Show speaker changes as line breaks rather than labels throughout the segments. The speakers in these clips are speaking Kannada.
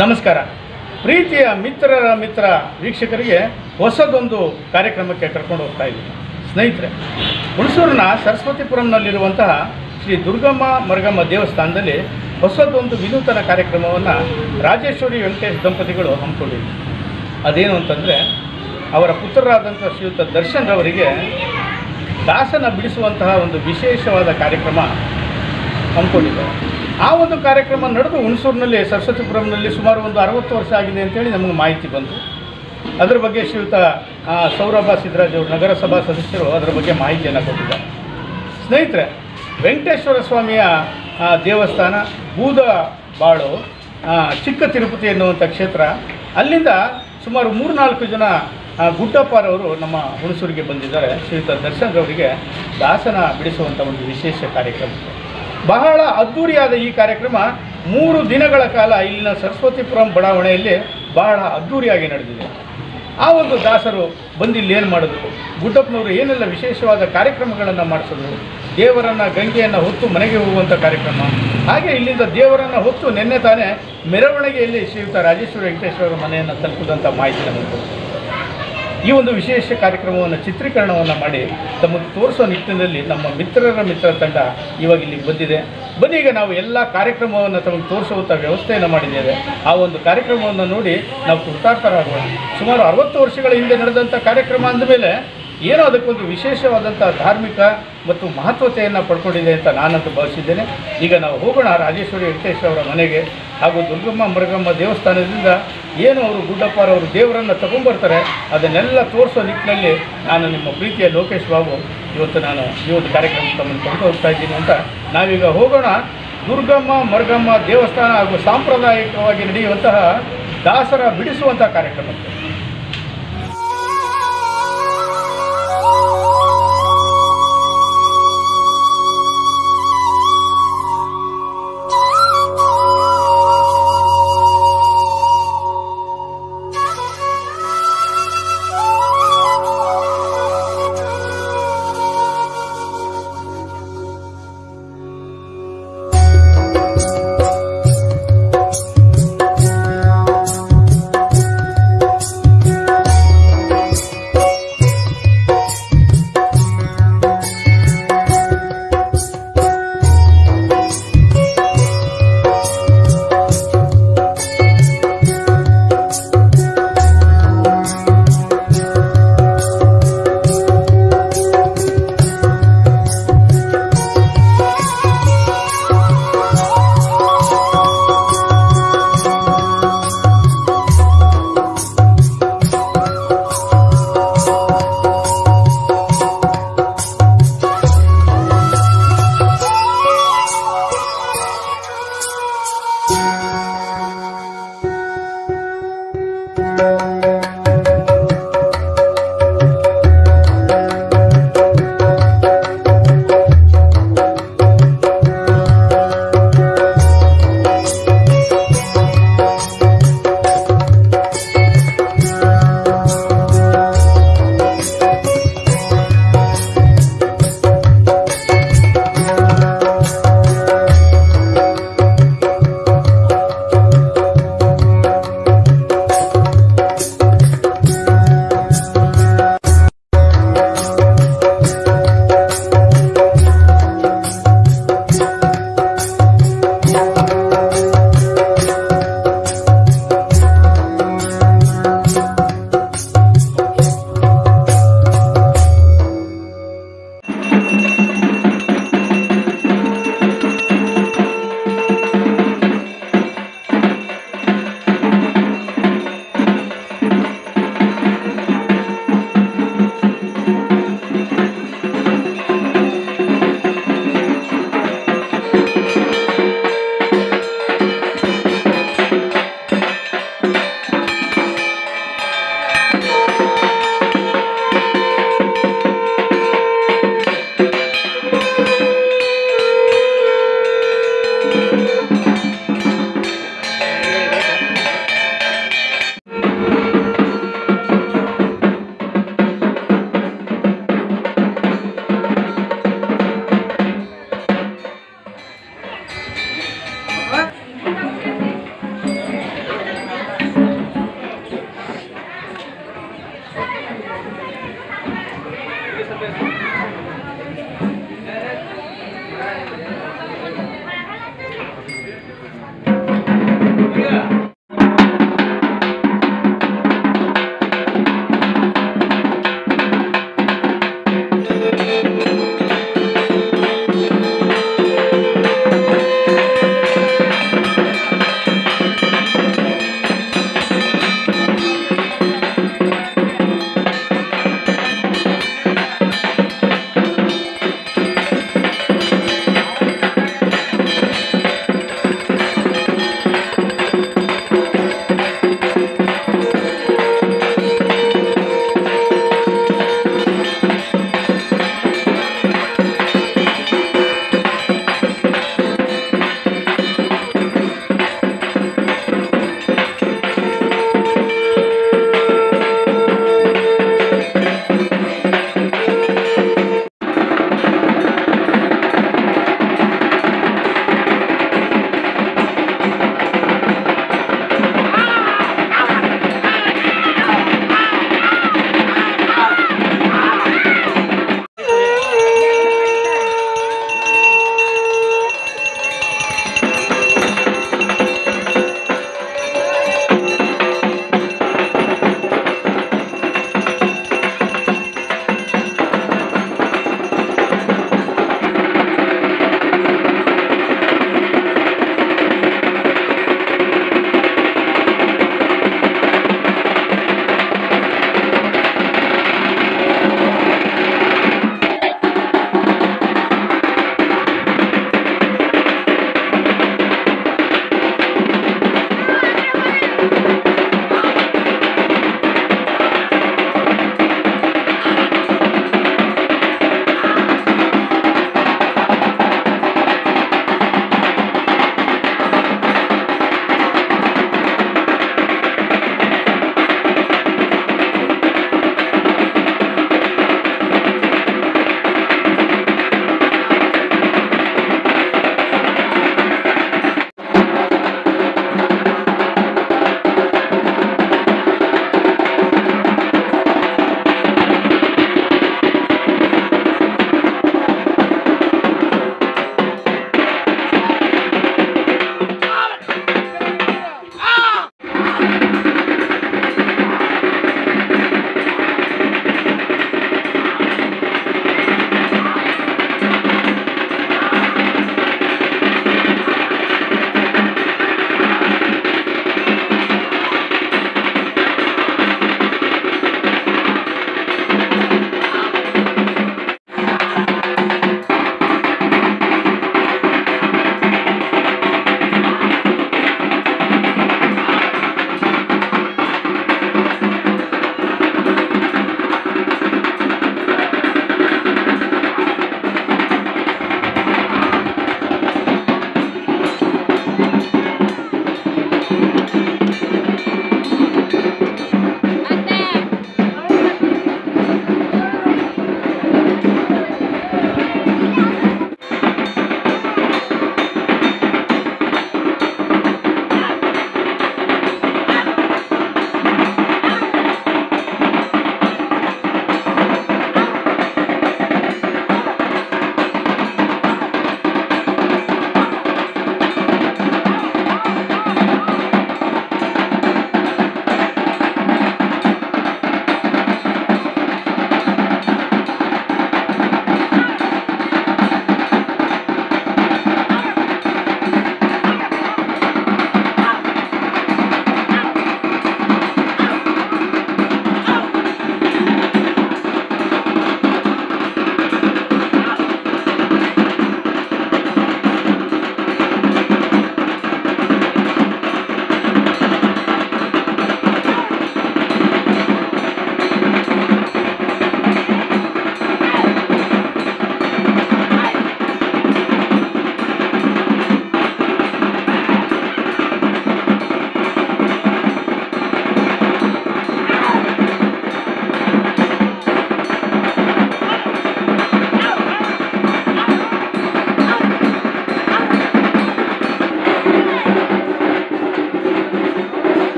ನಮಸ್ಕಾರ. ಪ್ರೀತಿಯ ಮಿತ್ರರ ಮಿತ್ರ ವೀಕ್ಷಕರಿಗೆ ಹೊಸದೊಂದು ಕಾರ್ಯಕ್ರಮಕ್ಕೆ ಕರ್ಕೊಂಡು ಹೋಗ್ತಾ ಇದ್ದೀನಿ. ಸ್ನೇಹಿತರೆ, ಹುಣಸೂರಿನ ಸರಸ್ವತಿಪುರಂನಲ್ಲಿರುವಂತಹ ಶ್ರೀ ದುರ್ಗಮ್ಮ ಮರಗಮ್ಮ ದೇವಸ್ಥಾನದಲ್ಲಿ ಹೊಸದೊಂದು ವಿನೂತನ ಕಾರ್ಯಕ್ರಮವನ್ನು ರಾಜೇಶ್ವರಿ ವೆಂಕಟೇಶ್ ದಂಪತಿಗಳು ಹಮ್ಮಿಕೊಂಡಿದ್ದರು ಅದೇನು ಅಂತಂದರೆ, ಅವರ ಪುತ್ರರಾದಂಥ ಶ್ರೀಯುತ ದರ್ಶನ್ ಅವರಿಗೆ ದಾಸನ ಬಿಡಿಸುವಂತಹ ಒಂದು ವಿಶೇಷವಾದ ಕಾರ್ಯಕ್ರಮ ಹಮ್ಮಿಕೊಂಡಿದ್ದಾರೆ. ಆ ಒಂದು ಕಾರ್ಯಕ್ರಮ ನಡೆದು ಹುಣಸೂರಿನಲ್ಲಿ, ಸರಸ್ವತಿಪುರಂನಲ್ಲಿ ಸುಮಾರು ಒಂದು ಅರವತ್ತು ವರ್ಷ ಆಗಿದೆ ಅಂತೇಳಿ ನಮಗೆ ಮಾಹಿತಿ ಬಂತು. ಅದರ ಬಗ್ಗೆ ಶ್ರೀಯುತ ಸೌರಭ ಸಿದ್ದರಾಜ್ ಅವರು, ನಗರಸಭಾ ಸದಸ್ಯರು ಅದರ ಬಗ್ಗೆ ಮಾಹಿತಿಯನ್ನು ಕೊಟ್ಟಿದ್ದಾರೆ. ಸ್ನೇಹಿತರೆ, ವೆಂಕಟೇಶ್ವರ ಸ್ವಾಮಿಯ ದೇವಸ್ಥಾನ, ಬೂದ ಬಾಳು ಚಿಕ್ಕ ತಿರುಪತಿ ಎನ್ನುವಂಥ ಕ್ಷೇತ್ರ, ಅಲ್ಲಿಂದ ಸುಮಾರು ಮೂರು ನಾಲ್ಕು ಜನ ಗುಡ್ಡಪ್ಪರವರು ನಮ್ಮ ಹುಣಸೂರಿಗೆ ಬಂದಿದ್ದಾರೆ. ಶ್ರೀಯುತ ದರ್ಶನ್ ಅವರಿಗೆ ದಾಸನ ಬಿಡಿಸುವಂಥ ಒಂದು ವಿಶೇಷ ಕಾರ್ಯಕ್ರಮ ಬಹಳ ಅದ್ಧೂರಿಯಾದ ಈ ಕಾರ್ಯಕ್ರಮ ಮೂರು ದಿನಗಳ ಕಾಲ ಇಲ್ಲಿನ ಸರಸ್ವತಿಪುರಂ ಬಡಾವಣೆಯಲ್ಲಿ ಬಹಳ ಅದ್ಧೂರಿಯಾಗಿ ನಡೆದಿದೆ. ಆ ಒಂದು ದಾಸರು ಬಂದು ಇಲ್ಲಿ ಏನು ಮಾಡಿದ್ರು? ಗುಡ್ಡಪ್ಪನವರು ಏನೆಲ್ಲ ವಿಶೇಷವಾದ ಕಾರ್ಯಕ್ರಮಗಳನ್ನು ಮಾಡಿಸಿದ್ರು? ದೇವರನ್ನು, ಗಂಗೆಯನ್ನು ಹೊತ್ತು ಮನೆಗೆ ಹೋಗುವಂಥ ಕಾರ್ಯಕ್ರಮ. ಹಾಗೆ ಇಲ್ಲಿಂದ ದೇವರನ್ನು ಹೊತ್ತು ನಿನ್ನೆ ತಾನೇ ಮೆರವಣಿಗೆಯಲ್ಲಿ ಶ್ರೀಯುತ ರಾಜೇಶ್ವರ ವೆಂಕಟೇಶ್ವರ ಮನೆಯನ್ನು ತಲುಪಿದಂಥ ಮಾಹಿತಿ ನಮಗೆ. ಈ ಒಂದು ವಿಶೇಷ ಕಾರ್ಯಕ್ರಮವನ್ನು ಚಿತ್ರೀಕರಣವನ್ನು ಮಾಡಿ ತಮಗೆ ತೋರಿಸೋ ನಿಟ್ಟಿನಲ್ಲಿ ನಮ್ಮ ಮಿತ್ರರ ಮಿತ್ರ ತಂಡ ಇವಾಗ ಇಲ್ಲಿ ಬಂದಿದೆ. ಬನ್ನಿ, ಈಗ ನಾವು ಎಲ್ಲ ಕಾರ್ಯಕ್ರಮವನ್ನು ತಮಗೆ ತೋರಿಸುವಂಥ ವ್ಯವಸ್ಥೆಯನ್ನು ಮಾಡಿದ್ದೇವೆ. ಆ ಒಂದು ಕಾರ್ಯಕ್ರಮವನ್ನು ನೋಡಿ ನಾವು ಕೃತಾರ್ಥರಾಗೋಣ ಸುಮಾರು ಅರವತ್ತು ವರ್ಷಗಳ ಹಿಂದೆ ನಡೆದಂಥ ಕಾರ್ಯಕ್ರಮ ಅಂದಮೇಲೆ ಏನೋ ಅದಕ್ಕೊಂದು ವಿಶೇಷವಾದಂಥ ಧಾರ್ಮಿಕ ಮತ್ತು ಮಹತ್ವತೆಯನ್ನು ಪಡ್ಕೊಂಡಿದೆ ಅಂತ ನಾನಂತೂ ಭಾವಿಸಿದ್ದೇನೆ. ಈಗ ನಾವು ಹೋಗೋಣ, ರಾಜೇಶ್ವರಿ ವೆಂಕಟೇಶ್ವರ ಮನೆಗೆ. ಹಾಗೂ ದುರ್ಗಮ್ಮ ಮೃಗಮ್ಮ ದೇವಸ್ಥಾನದಿಂದ ಏನು ಅವರು ಗುಡ್ಡಪ್ಪರವರು ದೇವರನ್ನು ತಗೊಂಡ್ಬರ್ತಾರೆ, ಅದನ್ನೆಲ್ಲ ತೋರಿಸೋ ನಿಟ್ಟಿನಲ್ಲಿ ನಾನು ನಿಮ್ಮ ಪ್ರೀತಿಯ ಲೋಕೇಶ್ ಬಾಬು ಇವತ್ತು ನಾನು ಈ ಒಂದು ಕಾರ್ಯಕ್ರಮ ತಮ್ಮನ್ನು ಕೊಂಡು ಹೋಗ್ತಾ ಇದ್ದೀನಿ ಅಂತ ನಾವೀಗ ಹೋಗೋಣ. ದುರ್ಗಮ್ಮ ಮರ್ಗಮ್ಮ ದೇವಸ್ಥಾನ ಹಾಗೂ ಸಾಂಪ್ರದಾಯಿಕವಾಗಿ ನಡೆಯುವಂತಹ ದಾಸರ ಬಿಡಿಸುವಂಥ ಕಾರ್ಯಕ್ರಮಕ್ಕೆ ಿಿ.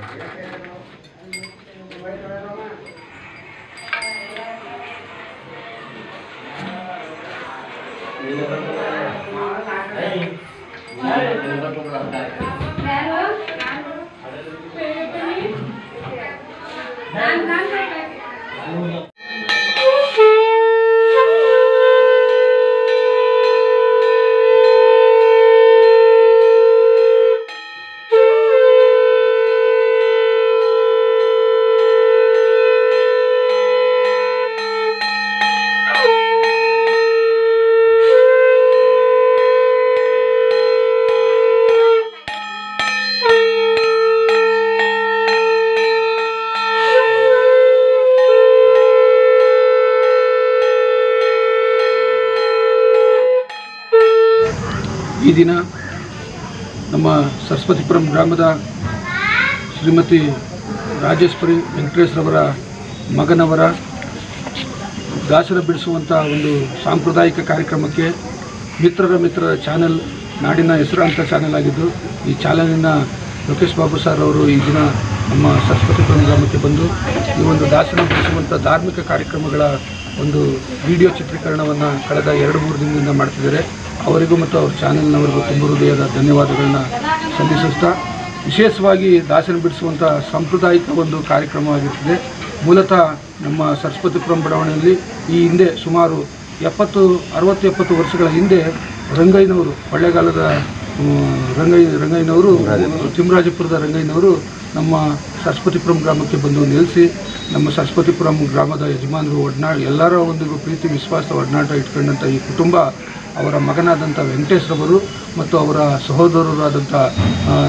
ಈ ದಿನ ನಮ್ಮ ಸರಸ್ವತಿಪುರಂ ಗ್ರಾಮದ ಶ್ರೀಮತಿ ರಾಜೇಶ್ವರಿ ವೆಂಕಟೇಶ್ವರವರ ಮಗನವರ ದಾಸರ ಬಿಡಿಸುವಂಥ ಒಂದು ಸಾಂಪ್ರದಾಯಿಕ ಕಾರ್ಯಕ್ರಮಕ್ಕೆ ಮಿತ್ರರ ಮಿತ್ರರ ಚಾನೆಲ್, ನಾಡಿನ ಹೆಸರಾಂತ ಚಾನೆಲ್ ಆಗಿದ್ದು, ಈ ಚಾನಲಿನ ಲೋಕೇಶ್ ಬಾಬು ಸರ್ ಅವರು ಈ ದಿನ ನಮ್ಮ ಸರಸ್ವತಿಪುರಂ ಗ್ರಾಮಕ್ಕೆ ಬಂದು ಈ ಒಂದು ದಾಸನ ಬಿಡಿಸುವಂಥ ಧಾರ್ಮಿಕ ಕಾರ್ಯಕ್ರಮಗಳ ಒಂದು ವಿಡಿಯೋ ಚಿತ್ರೀಕರಣವನ್ನು ಕಳೆದ ಎರಡು ಮೂರು ದಿನದಿಂದ ಮಾಡ್ತಿದ್ದಾರೆ. ಅವರಿಗೂ ಮತ್ತು ಅವ್ರ ಚಾನೆಲ್ನವರಿಗೂ ತುಂಬ ಹೃದಯದ ಧನ್ಯವಾದಗಳನ್ನ ಸಲ್ಲಿಸುತ್ತಾ ವಿಶೇಷವಾಗಿ ದಾಸನ ಬಿಡಿಸುವಂಥ ಸಾಂಪ್ರದಾಯಿಕ ಒಂದು ಕಾರ್ಯಕ್ರಮವಾಗಿರ್ತದೆ. ಮೂಲತಃ ನಮ್ಮ ಸರಸ್ವತಿಪುರಂ ಬಡಾವಣೆಯಲ್ಲಿ ಈ ಹಿಂದೆ ಸುಮಾರು ಎಪ್ಪತ್ತು ಅರವತ್ತು ಎಪ್ಪತ್ತು ವರ್ಷಗಳ ಹಿಂದೆ ರಂಗಯ್ಯನವರು ಹ್ಮ್, ರಂಗಯ್ಯ ರಂಗಯ್ಯನವರು ತಿಮ್ಮರಾಜಪುರದ ರಂಗಯ್ಯನವರು ನಮ್ಮ ಸರಸ್ವತಿಪುರಂ ಗ್ರಾಮಕ್ಕೆ ಬಂದು ನೆಲೆಸಿ ನಮ್ಮ ಸರಸ್ವತಿಪುರಂ ಗ್ರಾಮದ ಯಜಮಾನರು ಒಡನಾ ಎಲ್ಲರ ಒಂದು ಪ್ರೀತಿ ವಿಶ್ವಾಸ ಒಡನಾಟ ಇಟ್ಕೊಂಡಂಥ ಈ ಕುಟುಂಬ ಅವರ ಮಗನಾದಂಥ ವೆಂಕಟೇಶ್ರವರು ಮತ್ತು ಅವರ ಸಹೋದರರಾದಂಥ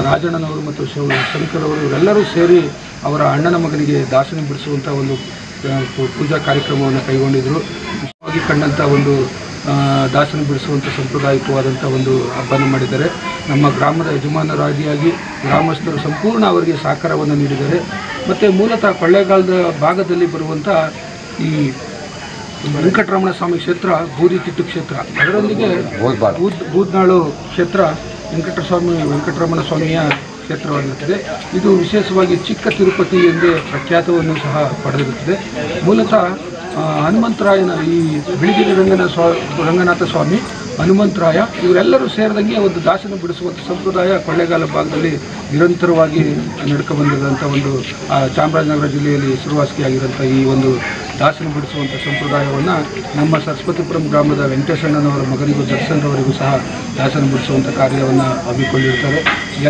ರಾಜಣ್ಣನವರು ಮತ್ತು ಶಿವ ಶಂಕರವರು ಅವರು ಇವರೆಲ್ಲರೂ ಸೇರಿ ಅವರ ಅಣ್ಣನ ಮಗನಿಗೆ ದಾಸನ ಬಿಡಿಸುವಂಥ ಒಂದು ಪೂಜಾ ಕಾರ್ಯಕ್ರಮವನ್ನು ಕೈಗೊಂಡಿದ್ದರು ಕಂಡಂಥ ಒಂದು ದಾಸನ ಬಿಡಿಸುವಂಥ ಸಾಂಪ್ರದಾಯಿಕವಾದಂಥ ಒಂದು ಹಬ್ಬನ ಮಾಡಿದ್ದಾರೆ. ನಮ್ಮ ಗ್ರಾಮದ ಯಜಮಾನರಾಗಿಯಾಗಿ ಗ್ರಾಮಸ್ಥರು ಸಂಪೂರ್ಣ ಅವರಿಗೆ ಸಹಕಾರವನ್ನು ನೀಡಿದ್ದಾರೆ. ಮತ್ತು ಮೂಲತಃ ಕೊಳ್ಳೇಗಾಲದ ಭಾಗದಲ್ಲಿ ಬರುವಂಥ ಈ ವೆಂಕಟರಮಣ ಸ್ವಾಮಿ ಕ್ಷೇತ್ರ ಬೂದಿತಿಟ್ಟು ಕ್ಷೇತ್ರ. ಅದರೊಂದಿಗೆ ಬೂದ್ ಬೂದ್ನಾಳು ಕ್ಷೇತ್ರ ವೆಂಕಟಸ್ವಾಮಿ ವೆಂಕಟರಮಣ ಸ್ವಾಮಿಯ ಕ್ಷೇತ್ರವಾಗಿರುತ್ತದೆ. ಇದು ವಿಶೇಷವಾಗಿ ಚಿಕ್ಕ ತಿರುಪತಿ ಎಂದೇ ಪ್ರಖ್ಯಾತವನ್ನು ಸಹ ಪಡೆದಿರುತ್ತದೆ. ಮೂಲತಃ ಹನುಮಂತರಾಯನ ಈ ಬಿಳಿಗಿರಿ ರಂಗನ ಸ್ವಾ, ರಂಗನಾಥ ಸ್ವಾಮಿ, ಹನುಮಂತರಾಯ, ಇವರೆಲ್ಲರೂ ಸೇರಿದಂಗೆ ಒಂದು ದಾಸನ ಬಿಡಿಸುವಂಥ ಸಂಪ್ರದಾಯ ಕೊಳ್ಳೇಗಾಲ ಭಾಗದಲ್ಲಿ ನಿರಂತರವಾಗಿ ನಡ್ಕೊ ಒಂದು ಚಾಮರಾಜನಗರ ಜಿಲ್ಲೆಯಲ್ಲಿ ಹೆಸರುವಾಸಿಯಾಗಿರುವಂಥ ಈ ಒಂದು ದಾಸನ ಬಿಡಿಸುವಂಥ ಸಂಪ್ರದಾಯವನ್ನು ನಮ್ಮ ಸರಸ್ವತಿಪುರಂ ಗ್ರಾಮದ ವೆಂಕಟೇಶಣ್ಣನವರ ಮಗನಿಗೂ ದರ್ಶನರವರಿಗೂ ಸಹ ದಾಸನ ಬಿಡಿಸುವಂಥ ಕಾರ್ಯವನ್ನು ಹಮ್ಮಿಕೊಂಡಿರ್ತಾರೆ.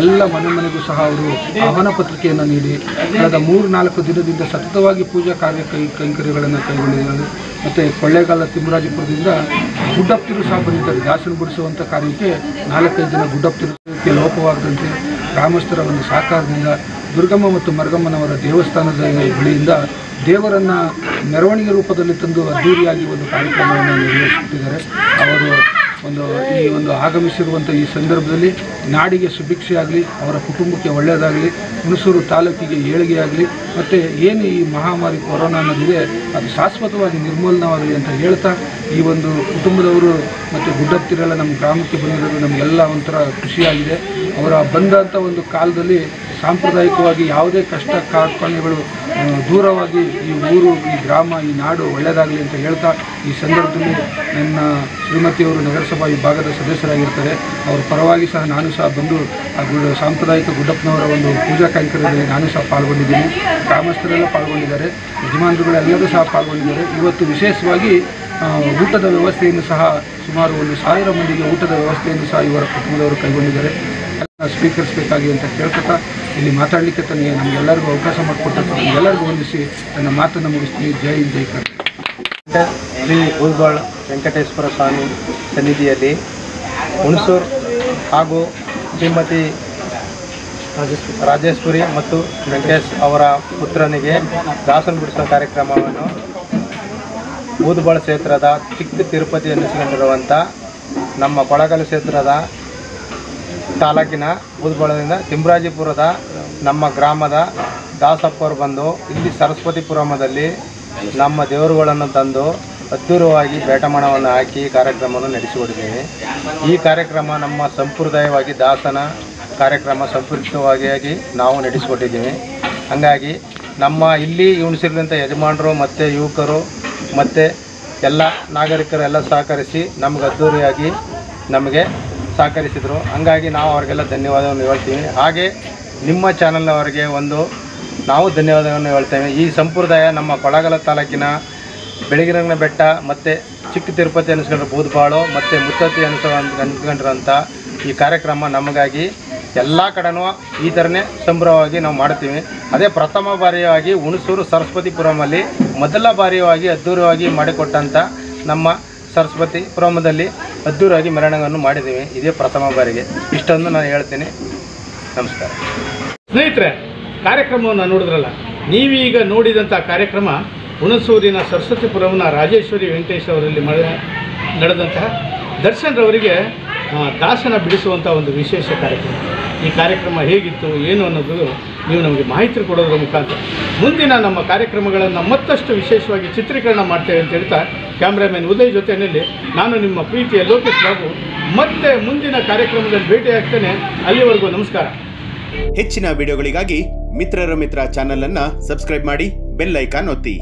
ಎಲ್ಲ ಮನೆ ಮನೆಗೂ ಸಹ ಅವರು ಆಹ್ವಾನ ಪತ್ರಿಕೆಯನ್ನು ನೀಡಿ ಕಳೆದ ಮೂರು ನಾಲ್ಕು ದಿನದಿಂದ ಸತತವಾಗಿ ಪೂಜಾ ಕಾರ್ಯ ಕೈ ಕೈಂಕರ್ಯಗಳನ್ನು ಕೈಗೊಂಡಿದ್ದಾರೆ. ಮತ್ತು ಕೊಳ್ಳೇಗಾಲ ತಿಮ್ಮರಾಜಪುರದಿಂದ ಗುಡ್ಡಪ್ತಿರು ಸಹ ಬಂದಿದ್ದಾರೆ. ದಾಸನ ಬಿಡಿಸುವಂಥ ಕಾರ್ಯಕ್ಕೆ ನಾಲ್ಕೈದು ಜನ ಗುಡ್ಡಪ್ತಿರು ಲೋಪವಾಗದಂತೆ ಗ್ರಾಮಸ್ಥರ ಒಂದು ಸಹಕಾರದಿಂದ ದುರ್ಗಮ್ಮ ಮತ್ತು ಮರಗಮ್ಮನವರ ದೇವಸ್ಥಾನದ ಬಳಿಯಿಂದ ದೇವರನ್ನು ಮೆರವಣಿಗೆ ರೂಪದಲ್ಲಿ ತಂದು ಅದ್ದೂರಿಯಾಗಿ ಒಂದು ಕಾರ್ಯಕ್ರಮವನ್ನು ನಿರ್ವಹಿಸುತ್ತಿದ್ದಾರೆ ಅವರು ಒಂದು, ಈ ಒಂದು ಆಗಮಿಸಿರುವಂಥ ಈ ಸಂದರ್ಭದಲ್ಲಿ ನಾಡಿಗೆ ಸುಭಿಕ್ಷೆಯಾಗಲಿ, ಅವರ ಕುಟುಂಬಕ್ಕೆ ಒಳ್ಳೆಯದಾಗಲಿ, ಹುಣಸೂರು ತಾಲೂಕಿಗೆ ಏಳಿಗೆಯಾಗಲಿ, ಮತ್ತು ಏನು ಈ ಮಹಾಮಾರಿ ಕೊರೋನಾ ಅನ್ನೋದಿದೆ, ಅದು ಶಾಶ್ವತವಾಗಿ ನಿರ್ಮೂಲನವಾಗಲಿ ಅಂತ ಹೇಳ್ತಾ, ಈ ಒಂದು ಕುಟುಂಬದವರು ಮತ್ತು ಗುಡ್ಡತ್ತಿರೆಲ್ಲ ನಮ್ಮ ಗ್ರಾಮಕ್ಕೆ ಬಂದಿರೋದು ನಮಗೆಲ್ಲ ಒಂಥರ ಖುಷಿಯಾಗಿದೆ. ಅವರ ಬಂದಂಥ ಒಂದು ಕಾಲದಲ್ಲಿ ಸಾಂಪ್ರದಾಯಿಕವಾಗಿ ಯಾವುದೇ ಕಷ್ಟ ಕಾರ್ಪಣ್ಯಗಳು ದೂರವಾಗಿ ಈ ಊರು, ಈ ಗ್ರಾಮ, ಈ ನಾಡು ಒಳ್ಳೆಯದಾಗಲಿ ಅಂತ ಹೇಳ್ತಾ ಈ ಸಂದರ್ಭದಲ್ಲಿ ನನ್ನ ಶ್ರೀಮತಿಯವರು ನಗರಸಭಾ ವಿಭಾಗದ ಸದಸ್ಯರಾಗಿರ್ತಾರೆ. ಅವರ ಪರವಾಗಿ ಸಹ ನಾನು ಸಹ ಬಂದು ಆ ಗುಡ್, ಸಾಂಪ್ರದಾಯಿಕ ಗುಡ್ಡಪ್ಪನವರ ಒಂದು ಪೂಜಾ ಕಾರ್ಯಕ್ರಮದಲ್ಲಿ ನಾನು ಸಹ ಪಾಲ್ಗೊಂಡಿದ್ದೀನಿ. ಗ್ರಾಮಸ್ಥರೆಲ್ಲ ಪಾಲ್ಗೊಂಡಿದ್ದಾರೆ. ಯಜಮಾನರುಗಳೆಲ್ಲರೂ ಸಹ ಪಾಲ್ಗೊಂಡಿದ್ದಾರೆ. ಇವತ್ತು ವಿಶೇಷವಾಗಿ ಊಟದ ವ್ಯವಸ್ಥೆಯನ್ನು ಸಹ ಸುಮಾರು ಒಂದು ಸಾವಿರ ಮಂದಿಗೆ ಊಟದ ವ್ಯವಸ್ಥೆಯನ್ನು ಸಹ ಇವರ ಕುಟುಂಬದವರು ಕೈಗೊಂಡಿದ್ದಾರೆ. ಸ್ವೀಕರಿಸಬೇಕಾಗಿ ಅಂತ ಕೇಳ್ಕೊತಾ ಇಲ್ಲಿ ಮಾತಾಡಲಿಕ್ಕೆ ತನಗೆ ನಮಗೆಲ್ಲರಿಗೂ ಅವಕಾಶ ಮಾಡಿಕೊಟ್ಟು ಎಲ್ಲರಿಗೂ ವಂದಿಸಿ ನನ್ನ ಮಾತನ್ನು ಮುಗಿಸ್ತೀನಿ. ಜೈ ಜೈ ಕರ್ನಾಟಕ.
ಶ್ರೀ ಉಳ್ಗೋಳ್ ವೆಂಕಟೇಶ್ವರ ಸ್ವಾಮಿ ಸನ್ನಿಧಿಯಲ್ಲಿ ಹುಣಸೂರು ಹಾಗೂ ಶ್ರೀಮತಿ ರಾಜೇಶ್ವರಿ ಮತ್ತು ವೆಂಕಟೇಶ್ ಅವರ ಪುತ್ರನಿಗೆ ದಾಸನ ಬಿಡಿಸುವ ಕಾರ್ಯಕ್ರಮವನ್ನು ಊದುಬಾಳ ಕ್ಷೇತ್ರದ ಚಿಕ್ಕ ತಿರುಪತಿ ಎನ್ನಿಸಿಕೊಂಡಿರುವಂಥ ನಮ್ಮ ಕೊಳಗಲು ಕ್ಷೇತ್ರದ ತಾಲೂಕಿನ ಬೂದ್ಗೊಳದಿಂದ ತಿಮ್ರಾಜಿಪುರದ ನಮ್ಮ ಗ್ರಾಮದ ದಾಸಪ್ಪರು ಬಂದು ಇಲ್ಲಿ ಸರಸ್ವತಿಪುರಮದಲ್ಲಿ ನಮ್ಮ ದೇವರುಗಳನ್ನು ತಂದು ಅದ್ದೂರವಾಗಿ ಬೇಟಮಣವನ್ನು ಹಾಕಿ ಕಾರ್ಯಕ್ರಮವನ್ನು ನಡೆಸಿಕೊಡಿದ್ದೇವೆ. ಈ ಕಾರ್ಯಕ್ರಮ ನಮ್ಮ ಸಂಪ್ರದಾಯವಾಗಿ ದಾಸನ ಕಾರ್ಯಕ್ರಮ ಸಂಪೂರ್ಣವಾಗಿ ನಾವು ನಡೆಸಿಕೊಟ್ಟಿದ್ದೀವಿ. ಹಾಗಾಗಿ ನಮ್ಮ ಇಲ್ಲಿ ಉಣಿಸಿರುವಂಥ ಯಜಮಾನರು ಮತ್ತು ಯುವಕರು ಮತ್ತು ಎಲ್ಲ ನಾಗರಿಕರೆಲ್ಲ ಸಹಕರಿಸಿ ನಮ್ಗೆ ಅದ್ದೂರಿಯಾಗಿ ನಮಗೆ ಸಹಕರಿಸಿದರು. ಹಂಗಾಗಿ ನಾವು ಅವ್ರಿಗೆಲ್ಲ ಧನ್ಯವಾದವನ್ನು ಹೇಳ್ತೀವಿ. ಹಾಗೆ ನಿಮ್ಮ ಚಾನಲ್ನವರಿಗೆ ಒಂದು ನಾವು ಧನ್ಯವಾದವನ್ನು ಹೇಳ್ತೇವೆ. ಈ ಸಂಪ್ರದಾಯ ನಮ್ಮ ಕೊಳಗಲ ತಾಲೂಕಿನ ಬೆಳಗಿರಂಗನ ಬೆಟ್ಟ ಮತ್ತು ಚಿಕ್ಕ ತಿರುಪತಿ ಅನಿಸ್ಕೊಂಡ್ರೆ ಬೂದ್ಬಾಳು ಮತ್ತು ಮುತ್ತತ್ತಿ ಅನಿಸೋ ಅನ್ಕೊಂಡಿರೋಂಥ ಈ ಕಾರ್ಯಕ್ರಮ ನಮಗಾಗಿ ಎಲ್ಲ ಕಡೆನೂ ಈ ಥರನೇ ಸಂಭ್ರಮವಾಗಿ ನಾವು ಮಾಡ್ತೀವಿ. ಅದೇ ಪ್ರಥಮ ಬಾರಿಯಾಗಿ ಹುಣಸೂರು ಸರಸ್ವತಿಪುರಮಲ್ಲಿ ಮೊದಲ ಬಾರಿಯಾಗಿ ಅದ್ಧೂರವಾಗಿ ಮಾಡಿಕೊಟ್ಟಂಥ ನಮ್ಮ ಸರಸ್ವತಿಪುರಮದಲ್ಲಿ ಅದ್ಧೂರವಾಗಿ ಮೆರವಣಿಗೆಯನ್ನು ಮಾಡಿದ್ದೀವಿ. ಇದೇ ಪ್ರಥಮ ಬಾರಿಗೆ. ಇಷ್ಟೊಂದು ನಾನು ಹೇಳ್ತೀನಿ. ನಮಸ್ಕಾರ.
ಸ್ನೇಹಿತರೆ ಕಾರ್ಯಕ್ರಮವನ್ನು ನೋಡಿದ್ರಲ್ಲ? ನೀವೀಗ ನೋಡಿದಂಥ ಕಾರ್ಯಕ್ರಮ ಹುಣಸೂರಿನ ಸರಸ್ವತಿಪುರಂನ ರಾಜೇಶ್ವರಿ ವೆಂಕಟೇಶ್ ಅವರಲ್ಲಿ ನಡೆದಂತಹ ದರ್ಶನ್ ರವರಿಗೆ ಆ, ದಾಸನ ಬಿಡಿಸುವಂಥ ಒಂದು ವಿಶೇಷ ಕಾರ್ಯಕ್ರಮ. ಈ ಕಾರ್ಯಕ್ರಮ ಹೇಗಿತ್ತು, ಏನು ಅನ್ನೋದು ನೀವು ನಮಗೆ ಮಾಹಿತಿ ಕೊಡೋದ್ರ ಮುಖಾಂತರ. ಮುಂದಿನ ನಮ್ಮ ಕಾರ್ಯಕ್ರಮಗಳನ್ನು ಮತ್ತಷ್ಟು ವಿಶೇಷವಾಗಿ ಚಿತ್ರೀಕರಣ ಮಾಡ್ತೇವೆ ಅಂತ ಹೇಳ್ತಾ ಕ್ಯಾಮ್ರಾಮನ್ ಉದಯ್ ಜೊತೆಯಲ್ಲಿ ನಾನು ನಿಮ್ಮ ಪ್ರೀತಿಯ ಲೋಕೇಶ್ ಬಾಬು. ಮತ್ತೆ ಮುಂದಿನ ಕಾರ್ಯಕ್ರಮದಲ್ಲಿ ಭೇಟಿಯಾಗ್ತೇನೆ ಅಲ್ಲಿವರೆಗೂ ನಮಸ್ಕಾರ.
ಹೆಚ್ಚಿನ ವಿಡಿಯೋಗಳಿಗಾಗಿ ಮಿತ್ರರ ಮಿತ್ರ ಚಾನೆಲ್ ಅನ್ನ ಸಬ್ಸ್ಕ್ರೈಬ್ ಮಾಡಿ ಬೆಲ್ ಐಕಾನ್ ಒತ್ತಿ.